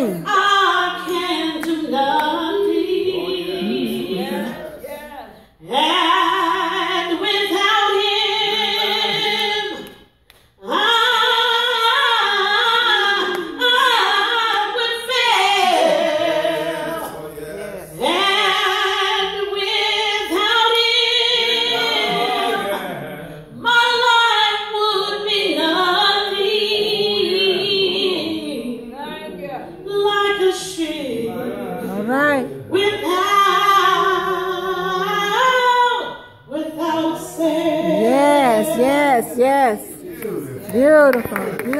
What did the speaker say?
Oh. right. Without, without sin. Yes, yes, yes. Beautiful, beautiful.